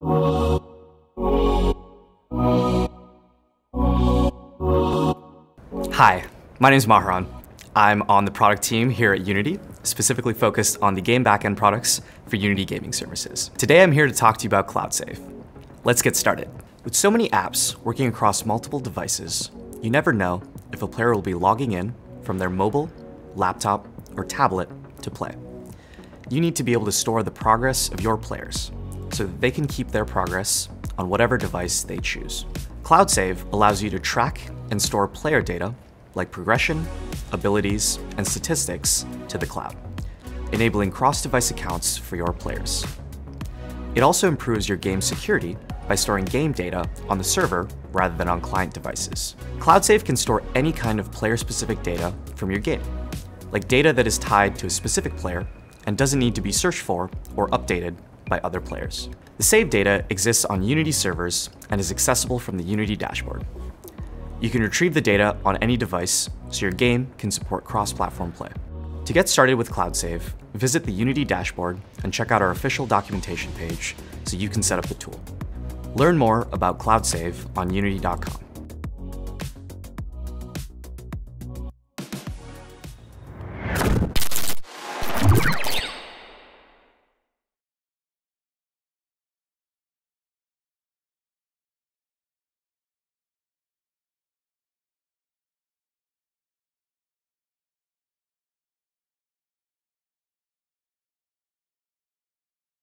Hi, my name is Maharan. I'm on the product team here at Unity, specifically focused on the game backend products for Unity gaming services. Today I'm here to talk to you about CloudSave. Let's get started. With so many apps working across multiple devices, you never know if a player will be logging in from their mobile, laptop, or tablet to play. You need to be able to store the progress of your players so that they can keep their progress on whatever device they choose. CloudSave allows you to track and store player data like progression, abilities, and statistics to the cloud, enabling cross-device accounts for your players. It also improves your game security by storing game data on the server rather than on client devices. CloudSave can store any kind of player-specific data from your game, like data that is tied to a specific player and doesn't need to be searched for or updated by other players. The saved data exists on Unity servers and is accessible from the Unity dashboard. You can retrieve the data on any device so your game can support cross-platform play. To get started with Cloud Save, visit the Unity dashboard and check out our official documentation page so you can set up the tool. Learn more about Cloud Save on unity.com.